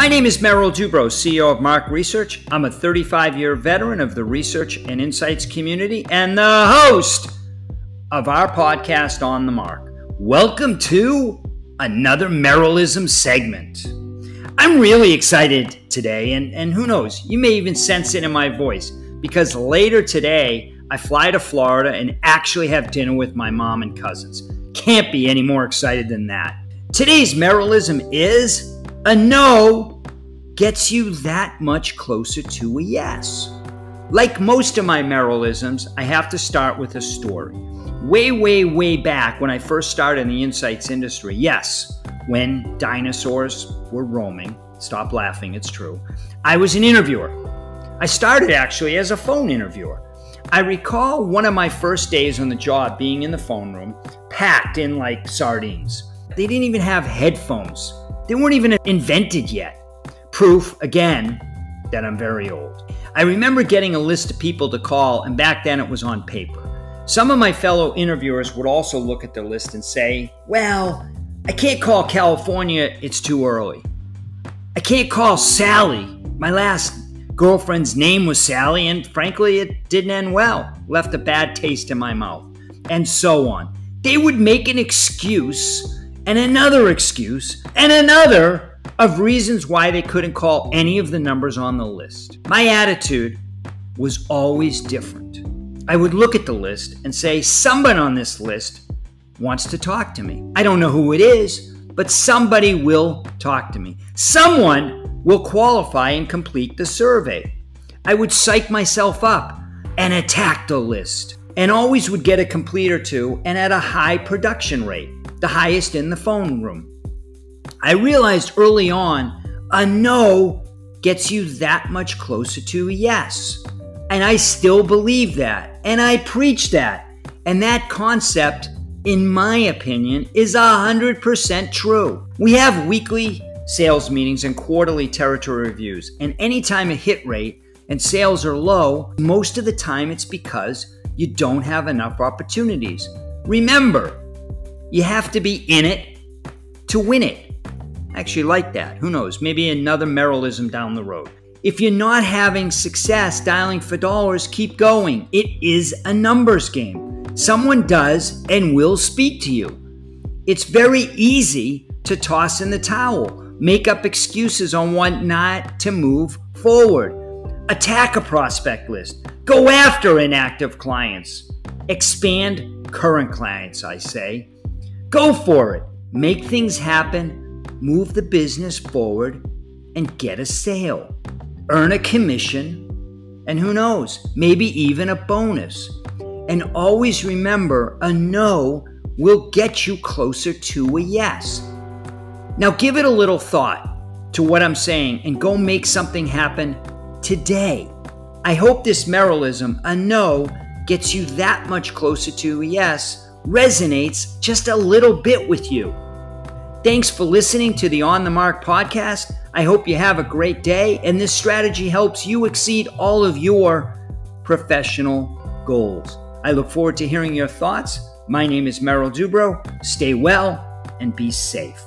My name is Merrill Dubrow, CEO of MARC Research. I'm a 35 year veteran of the research and insights community and the host of our podcast On the MARC. Welcome to another Merrillism segment. I'm really excited today, and, and who knows, you may even sense it in my voice because later today I fly to Florida and actually have dinner with my mom and cousins. Can't be any more excited than that. Today's Merrillism is a no gets you that much closer to a yes. Like most of my Merrillisms, I have to start with a story. Way, way, way back when I first started in the insights industry, yes, when dinosaurs were roaming, stop laughing, it's true, I was an interviewer. I started actually as a phone interviewer. I recall one of my first days on the job being in the phone room, packed in like sardines. They didn't even have headphones they weren't even invented yet. Proof, again, that I'm very old. I remember getting a list of people to call, and back then it was on paper. Some of my fellow interviewers would also look at the list and say, Well, I can't call California, it's too early. I can't call Sally. My last girlfriend's name was Sally, and frankly, it didn't end well. Left a bad taste in my mouth. And so on. They would make an excuse and another excuse, and another of reasons why they couldn't call any of the numbers on the list. My attitude was always different. I would look at the list and say, someone on this list wants to talk to me. I don't know who it is, but somebody will talk to me. Someone will qualify and complete the survey. I would psych myself up and attack the list, and always would get a complete or two and at a high production rate the highest in the phone room. I realized early on a no gets you that much closer to a yes. And I still believe that. And I preach that. And that concept, in my opinion, is 100% true. We have weekly sales meetings and quarterly territory reviews. And anytime a hit rate and sales are low, most of the time it's because you don't have enough opportunities. Remember, you have to be in it to win it. I actually like that. Who knows? Maybe another Merrillism down the road. If you're not having success dialing for dollars, keep going. It is a numbers game. Someone does and will speak to you. It's very easy to toss in the towel, make up excuses on what not to move forward, attack a prospect list, go after inactive clients, expand current clients, I say. Go for it. Make things happen, move the business forward, and get a sale. Earn a commission, and who knows, maybe even a bonus. And always remember a no will get you closer to a yes. Now give it a little thought to what I'm saying and go make something happen today. I hope this Merrillism, a no, gets you that much closer to a yes resonates just a little bit with you. Thanks for listening to the On the MARC podcast. I hope you have a great day and this strategy helps you exceed all of your professional goals. I look forward to hearing your thoughts. My name is Merrill Dubrow. Stay well and be safe.